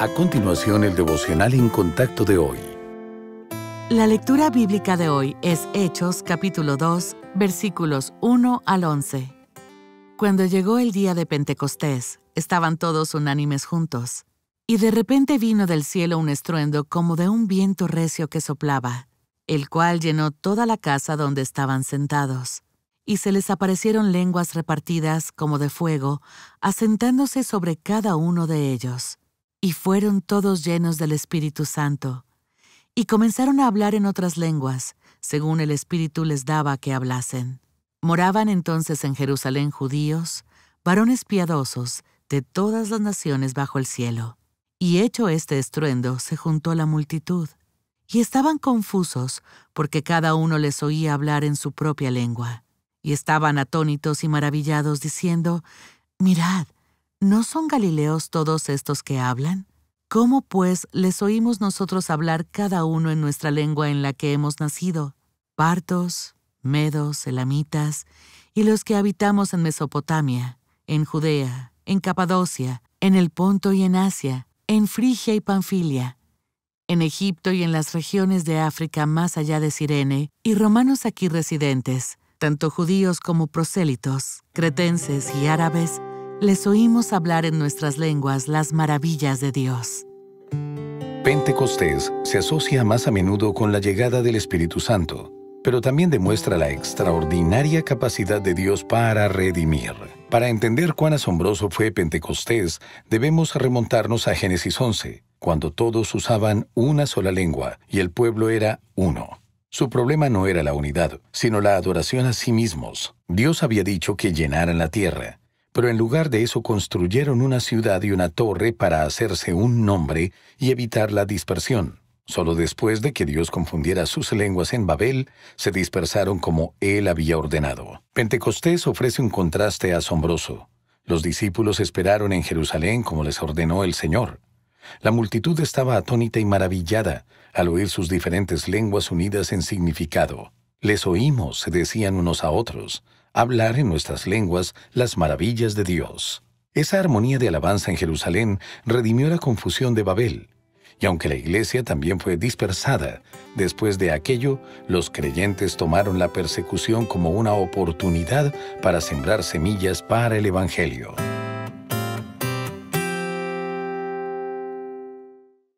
A continuación, el devocional en contacto de hoy. La lectura bíblica de hoy es Hechos capítulo 2, versículos 1 al 11. Cuando llegó el día de Pentecostés, estaban todos unánimes juntos, y de repente vino del cielo un estruendo como de un viento recio que soplaba, el cual llenó toda la casa donde estaban sentados, y se les aparecieron lenguas repartidas como de fuego, asentándose sobre cada uno de ellos y fueron todos llenos del Espíritu Santo, y comenzaron a hablar en otras lenguas, según el Espíritu les daba que hablasen. Moraban entonces en Jerusalén judíos, varones piadosos de todas las naciones bajo el cielo. Y hecho este estruendo, se juntó la multitud, y estaban confusos, porque cada uno les oía hablar en su propia lengua. Y estaban atónitos y maravillados, diciendo, Mirad, ¿No son Galileos todos estos que hablan? ¿Cómo pues les oímos nosotros hablar cada uno en nuestra lengua en la que hemos nacido? Partos, medos, elamitas, y los que habitamos en Mesopotamia, en Judea, en Capadocia, en el Ponto y en Asia, en Frigia y Panfilia, en Egipto y en las regiones de África más allá de Sirene, y romanos aquí residentes, tanto judíos como prosélitos, cretenses y árabes, les oímos hablar en nuestras lenguas las maravillas de Dios. Pentecostés se asocia más a menudo con la llegada del Espíritu Santo, pero también demuestra la extraordinaria capacidad de Dios para redimir. Para entender cuán asombroso fue Pentecostés, debemos remontarnos a Génesis 11, cuando todos usaban una sola lengua y el pueblo era uno. Su problema no era la unidad, sino la adoración a sí mismos. Dios había dicho que llenaran la tierra, pero en lugar de eso construyeron una ciudad y una torre para hacerse un nombre y evitar la dispersión. Solo después de que Dios confundiera sus lenguas en Babel, se dispersaron como Él había ordenado. Pentecostés ofrece un contraste asombroso. Los discípulos esperaron en Jerusalén como les ordenó el Señor. La multitud estaba atónita y maravillada al oír sus diferentes lenguas unidas en significado. Les oímos, se decían unos a otros hablar en nuestras lenguas las maravillas de Dios. Esa armonía de alabanza en Jerusalén redimió la confusión de Babel. Y aunque la iglesia también fue dispersada, después de aquello, los creyentes tomaron la persecución como una oportunidad para sembrar semillas para el Evangelio.